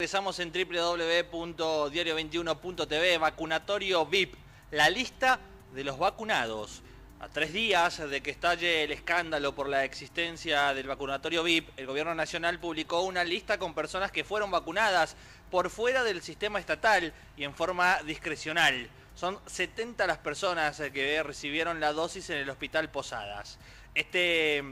Empezamos en www.diario21.tv, vacunatorio VIP, la lista de los vacunados. A tres días de que estalle el escándalo por la existencia del vacunatorio VIP, el gobierno nacional publicó una lista con personas que fueron vacunadas por fuera del sistema estatal y en forma discrecional. Son 70 las personas que recibieron la dosis en el hospital Posadas. Este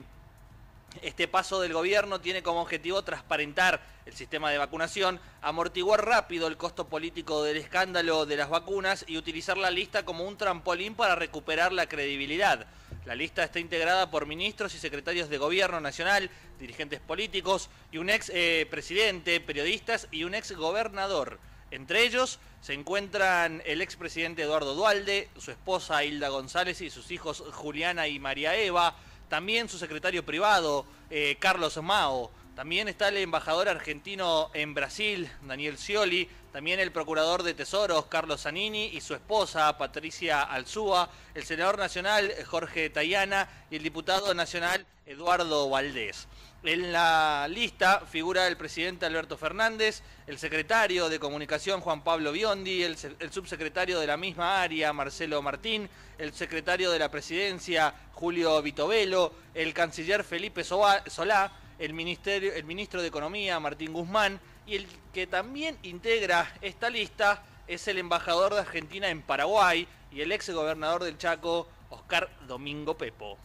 este paso del gobierno tiene como objetivo transparentar el sistema de vacunación, amortiguar rápido el costo político del escándalo de las vacunas y utilizar la lista como un trampolín para recuperar la credibilidad. La lista está integrada por ministros y secretarios de gobierno nacional, dirigentes políticos y un ex eh, presidente, periodistas y un ex gobernador. Entre ellos se encuentran el expresidente Eduardo Dualde, su esposa Hilda González y sus hijos Juliana y María Eva, también su secretario privado, eh, Carlos Mao. También está el embajador argentino en Brasil, Daniel Scioli. También el procurador de Tesoros, Carlos Zanini, y su esposa, Patricia Alzúa. El senador nacional, Jorge Tayana. Y el diputado nacional, Eduardo Valdés. En la lista figura el presidente Alberto Fernández, el secretario de Comunicación Juan Pablo Biondi, el, subsecretario de la misma área Marcelo Martín, el secretario de la Presidencia Julio Vitovelo, el canciller Felipe Solá, el, ministerio, el ministro de Economía Martín Guzmán y el que también integra esta lista es el embajador de Argentina en Paraguay y el ex gobernador del Chaco Oscar Domingo Pepo.